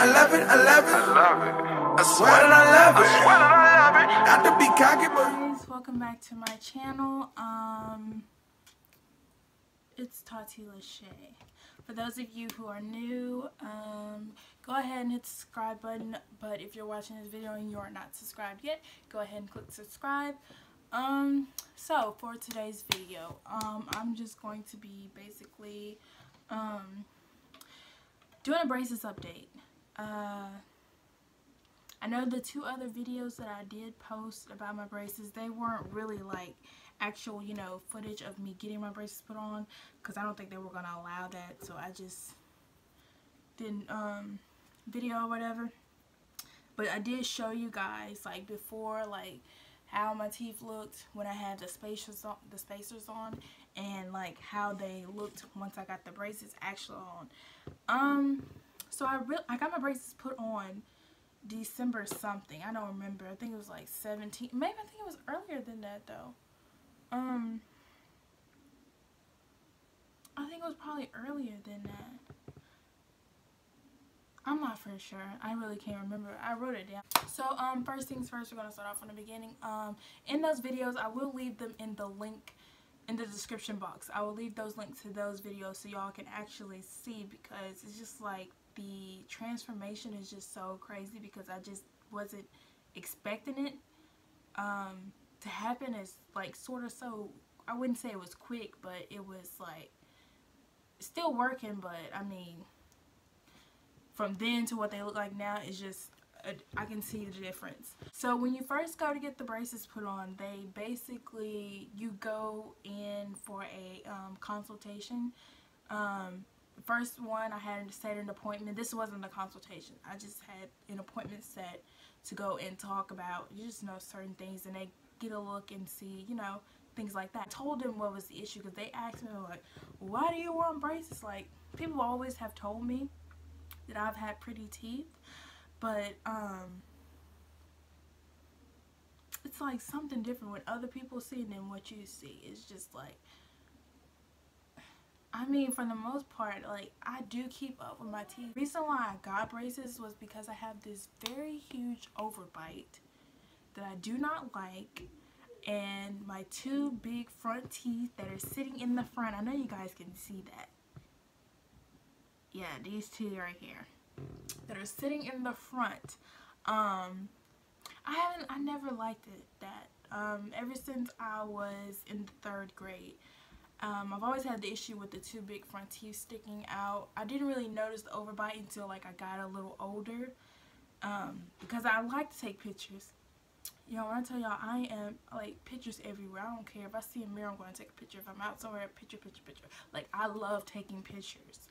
I love it, I love it. I love it. I swear that I love it. I swear that I love it. Not to be cocky, but. guys welcome back to my channel um it's Tati Lashai for those of you who are new um go ahead and hit the subscribe button but if you're watching this video and you are not subscribed yet go ahead and click subscribe um so for today's video um i'm just going to be basically um doing a braces update uh I know the two other videos that I did post about my braces, they weren't really like actual, you know, footage of me getting my braces put on because I don't think they were going to allow that. So I just didn't um, video or whatever. But I did show you guys like before like how my teeth looked when I had the spacers on, the spacers on and like how they looked once I got the braces actually on. Um so I really I got my braces put on December something. I don't remember. I think it was like 17. Maybe I think it was earlier than that though. Um I think it was probably earlier than that. I'm not for sure. I really can't remember. I wrote it down. So um first things first, we're going to start off from the beginning. Um in those videos, I will leave them in the link in the description box. I will leave those links to those videos so y'all can actually see because it's just like the transformation is just so crazy because I just wasn't expecting it um, to happen as like sort of so I wouldn't say it was quick but it was like still working but I mean from then to what they look like now is just I can see the difference. So when you first go to get the braces put on, they basically, you go in for a um, consultation. Um, first one I had set an appointment. This wasn't a consultation. I just had an appointment set to go and talk about, you just know, certain things and they get a look and see, you know, things like that. I told them what was the issue because they asked me like, why do you want braces? Like, people always have told me that I've had pretty teeth, but, um, it's like something different when other people see than what you see. It's just like, I mean, for the most part, like, I do keep up with my teeth. The reason why I got braces was because I have this very huge overbite that I do not like. And my two big front teeth that are sitting in the front. I know you guys can see that. Yeah, these two right here. That are sitting in the front. Um, I haven't, I never liked it, that. Um, ever since I was in the third grade. Um, I've always had the issue with the two big front teeth sticking out. I didn't really notice the overbite until like I got a little older um, because I like to take pictures. You know, when I tell y'all, I am like pictures everywhere. I don't care if I see a mirror, I'm going to take a picture. If I'm out somewhere, picture, picture, picture. Like I love taking pictures.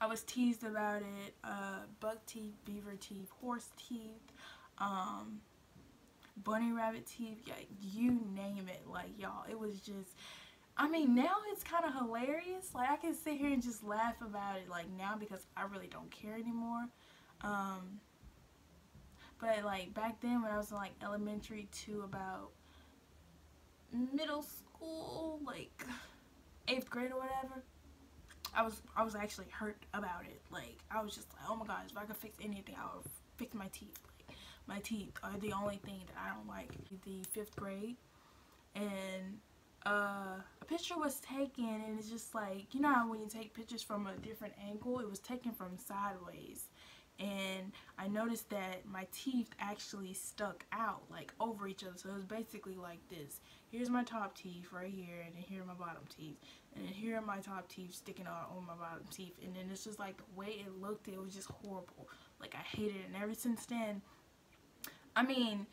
I was teased about it. Uh, buck teeth, beaver teeth, horse teeth, um, bunny rabbit teeth. Yeah, you name it. Like y'all, it was just I mean, now it's kind of hilarious. Like, I can sit here and just laugh about it, like, now because I really don't care anymore. Um, but, like, back then when I was in, like, elementary to about middle school, like, 8th grade or whatever, I was, I was actually hurt about it. Like, I was just like, oh my gosh, if I could fix anything, I would fix my teeth. Like, my teeth are the only thing that I don't like. The 5th grade, and uh, a picture was taken and it's just like, you know how when you take pictures from a different angle, it was taken from sideways. And I noticed that my teeth actually stuck out like over each other. So it was basically like this. Here's my top teeth right here and then here are my bottom teeth. And then here are my top teeth sticking out on my bottom teeth. And then it's just like the way it looked, it was just horrible. Like I hated it. And ever since then, I mean,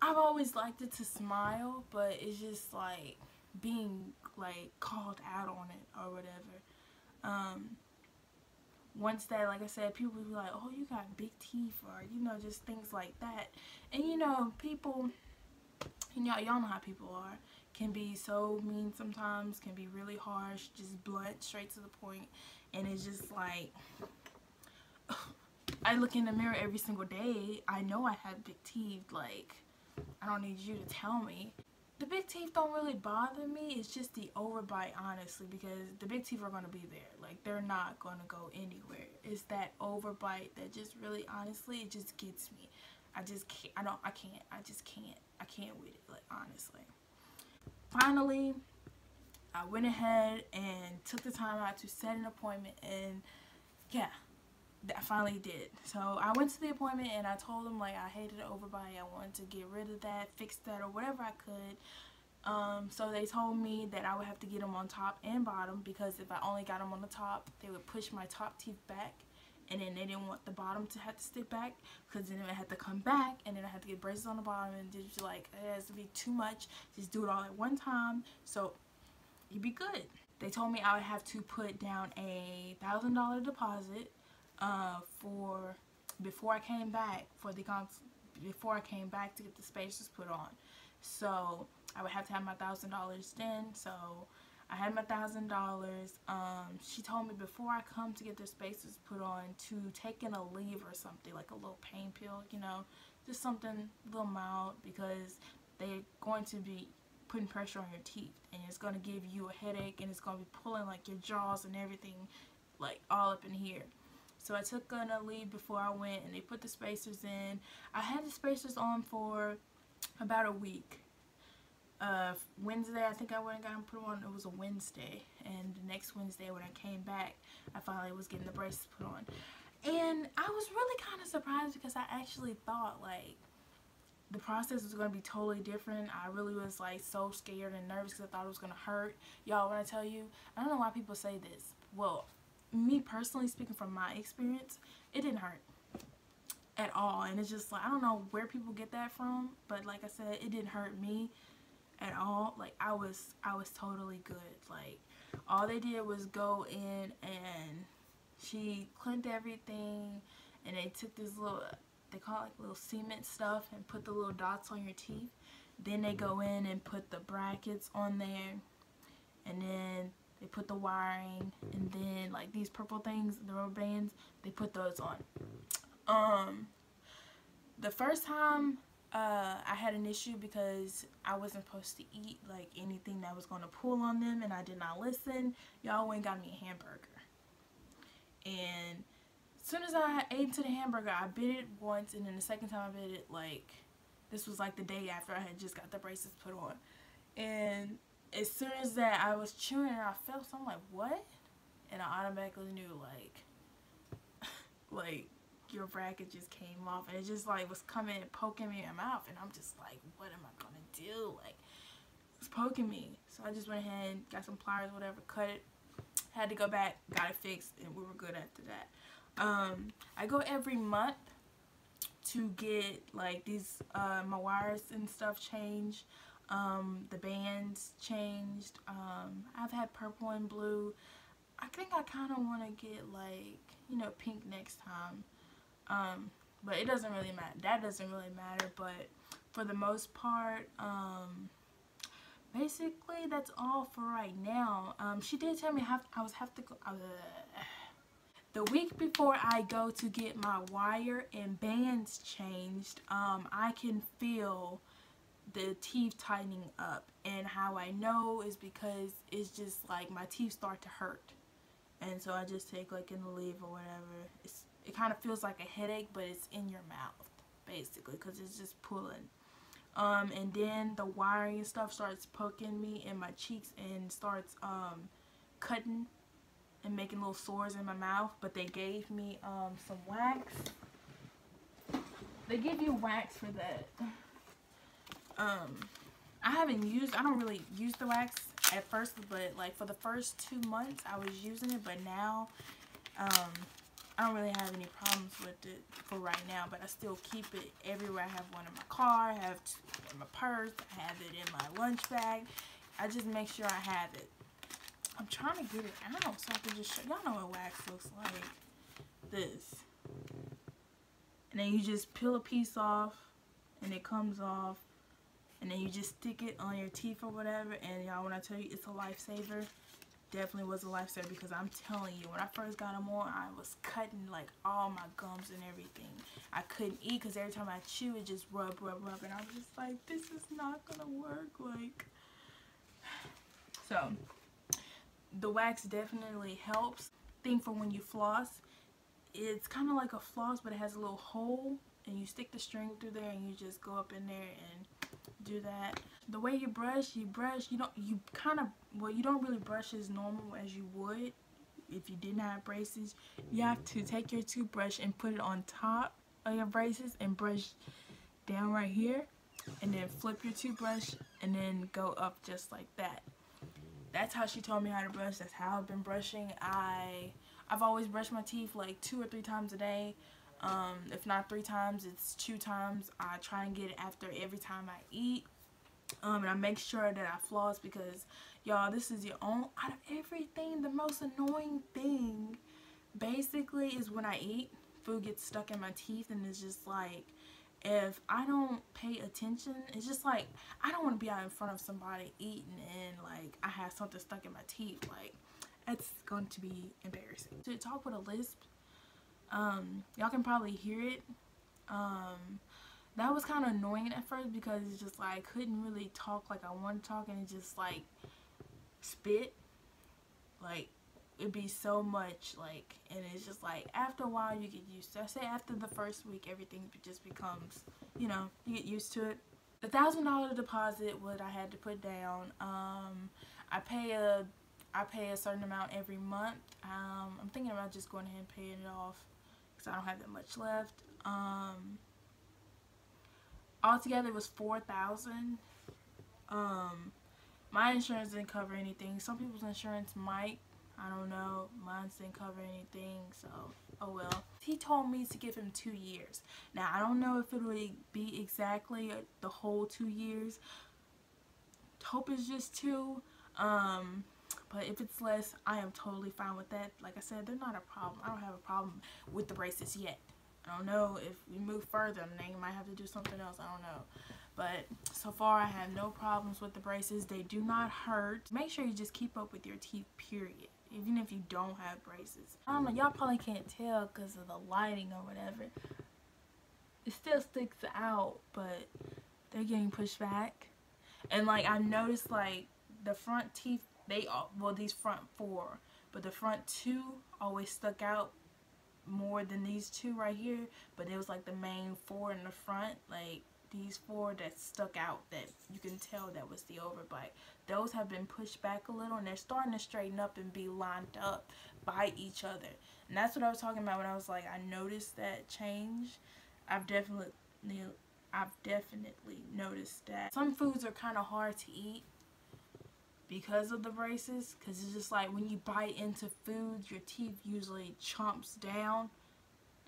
I've always liked it to smile, but it's just like being like called out on it or whatever. Um, once that, like I said, people would be like, oh, you got big teeth or, you know, just things like that. And, you know, people, you know, y'all know how people are, can be so mean sometimes, can be really harsh, just blunt, straight to the point. And it's just like, I look in the mirror every single day. I know I have big teeth. Like, I don't need you to tell me the big teeth don't really bother me. It's just the overbite, honestly, because the big teeth are going to be there. Like, they're not going to go anywhere. It's that overbite that just really, honestly, it just gets me. I just can't, I don't, I can't, I just can't, I can't with it, like, honestly. Finally, I went ahead and took the time out to set an appointment, and yeah, I finally did. So I went to the appointment and I told them like I hated overbite. I wanted to get rid of that, fix that, or whatever I could. Um, so they told me that I would have to get them on top and bottom because if I only got them on the top, they would push my top teeth back. And then they didn't want the bottom to have to stick back because then it had to come back and then I had to get braces on the bottom and just like it has to be too much. Just do it all at one time so you'd be good. They told me I would have to put down a thousand dollar deposit uh, for before I came back for the before I came back to get the spacers put on. So I would have to have my thousand dollars then. So I had my thousand dollars. Um, she told me before I come to get the spacers put on to take in Aleve or something like a little pain pill, you know, just something a little mild because they're going to be putting pressure on your teeth and it's going to give you a headache and it's going to be pulling like your jaws and everything like all up in here. So I took an Aleve before I went and they put the spacers in. I had the spacers on for about a week. Uh, Wednesday, I think I went and got them put on. It was a Wednesday. And the next Wednesday when I came back, I finally was getting the braces put on. And I was really kind of surprised because I actually thought like the process was going to be totally different. I really was like so scared and nervous because I thought it was going to hurt. Y'all, when I tell you, I don't know why people say this. Well, me personally speaking from my experience, it didn't hurt at all. And it's just like, I don't know where people get that from, but like I said, it didn't hurt me at all. Like I was, I was totally good. Like all they did was go in and she cleaned everything and they took this little, they call it like little cement stuff and put the little dots on your teeth. Then they mm-hmm. go in and put the brackets on there and then they put the wiring and then like these purple things the rubber bands they put those on. Um the first time uh, I had an issue because I wasn't supposed to eat like anything that was going to pull on them and I did not listen. Y'all went and got me a hamburger. And as soon as I ate into the hamburger I bit it once and then the second time I bit it like this was like the day after I had just got the braces put on. And as soon as that I was chewing and I felt something like what? And I automatically knew like like your bracket just came off and it just like was coming and poking me in my mouth and I'm just like what am I gonna do? Like it's poking me. So I just went ahead and got some pliers whatever cut it had to go back got it fixed and we were good after that. Um I go every month to get like these uh, my wires and stuff changed um, the bands changed. Um, I've had purple and blue. I think I kind of want to get like, you know, pink next time. Um, but it doesn't really matter. That doesn't really matter. But for the most part, um, basically that's all for right now. Um, she did tell me I, have, I was have to go. Uh, the week before I go to get my wire and bands changed, um, I can feel the teeth tightening up. And how I know is because it's just like my teeth start to hurt. And so I just take like an Aleve or whatever. It's, it kind of feels like a headache but it's in your mouth basically because it's just pulling. Um, and then the wiring and stuff starts poking me in my cheeks and starts um, cutting and making little sores in my mouth. But they gave me um, some wax. They give you wax for that um, I haven't used, I don't really use the wax at first, but like for the first two months I was using it, but now um, I don't really have any problems with it for right now, but I still keep it everywhere. I have one in my car, I have in my purse, I have it in my lunch bag. I just make sure I have it. I'm trying to get it out so I can just show, y'all know what wax looks like. This. And then you just peel a piece off and it comes off and then you just stick it on your teeth or whatever and y'all when I tell you it's a lifesaver definitely was a lifesaver because I'm telling you, when I first got them on, I was cutting like all my gums and everything. I couldn't eat because every time I chew, it just rub, rub, rub, and I was just like, this is not gonna work. Like, so the wax definitely helps. Thing for when you floss, it's kind of like a floss, but it has a little hole, and you stick the string through there, and you just go up in there and do that. The way you brush, you brush, you don't, you kind of, well, you don't really brush as normal as you would if you didn't have braces. You have to take your toothbrush and put it on top of your braces and brush down right here and then flip your toothbrush and then go up just like that. That's how she told me how to brush. That's how I've been brushing. I, I've always brushed my teeth like two or three times a day. Um, if not three times, it's two times. I try and get it after every time I eat. Um, and I make sure that I floss because, y'all, this is your own, out of everything, the most annoying thing basically is when I eat, food gets stuck in my teeth and it's just like, if I don't pay attention, it's just like, I don't want to be out in front of somebody eating and like, I have something stuck in my teeth. Like, it's going to be embarrassing. To talk with a lisp, um, y'all can probably hear it. Um, that was kind of annoying at first because it's just like I couldn't really talk like I wanted to talk and it just like spit. Like it'd be so much like and it's just like after a while you get used to I say after the first week everything just becomes you know you get used to it the thousand dollar deposit what I had to put down um I pay a I pay a certain amount every month um I'm thinking about just going ahead and paying it off because I don't have that much left. Um altogether it was 4000 um my insurance didn't cover anything. Some people's insurance might. I don't know. Mine didn't cover anything so oh well. He told me to give him two years. Now I don't know if it would be exactly the whole two years. Hope it's just two. Um but if it's less I am totally fine with that like I said they're not a problem I don't have a problem with the braces yet I don't know if we move further, they might have to do something else. I don't know. But so far, I have no problems with the braces. They do not hurt. Make sure you just keep up with your teeth, period. Even if you don't have braces. I don't know. Y'all probably can't tell because of the lighting or whatever. It still sticks out, but they're getting pushed back. And like, I noticed like the front teeth, they all, well, these front four, but the front two always stuck out more than these two right here but it was like the main four in the front like these four that stuck out that you can tell that was the overbite. Those have been pushed back a little and they're starting to straighten up and be lined up by each other. And that's what I was talking about when I was like I noticed that change. I've definitely I've definitely noticed that. Some foods are kind of hard to eat because of the braces because it's just like when you bite into foods your teeth usually chomps down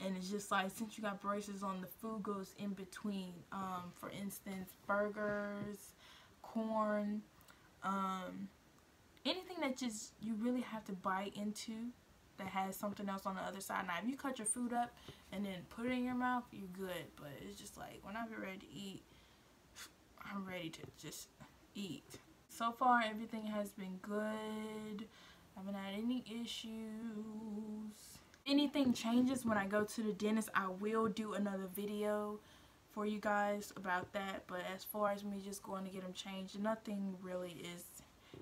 and it's just like since you got braces on the food goes in between. Um, for instance burgers corn um, anything that just you really have to bite into that has something else on the other side. Now if you cut your food up and then put it in your mouth you're good but it's just like when I get ready to eat I'm ready to just eat so far everything has been good. I haven't had any issues. Anything changes when I go to the dentist I will do another video for you guys about that. But as far as me just going to get them changed nothing really is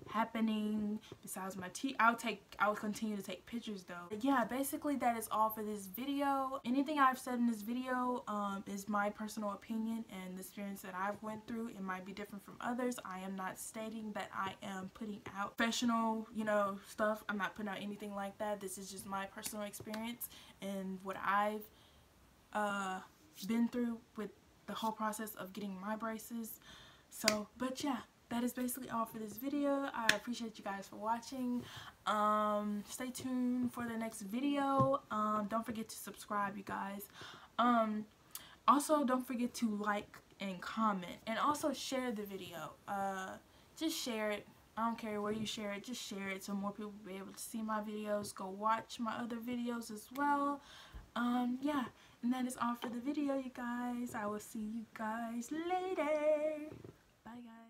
happening besides my teeth i'll take i'll continue to take pictures though. But yeah basically that is all for this video. Anything i've said in this video um, is my personal opinion and the experience that i've went through. It might be different from others. I am not stating that i am putting out professional you know stuff. I'm not putting out anything like that. This is just my personal experience and what i've uh, been through with the whole process of getting my braces. So but yeah that is basically all for this video i appreciate you guys for watching um stay tuned for the next video um don't forget to subscribe you guys um also don't forget to like and comment and also share the video uh just share it I don't care where you share it, just share it so more people will be able to see my videos. Go watch my other videos as well. Um, yeah, and that is all for the video, you guys. I will see you guys later. Bye, guys.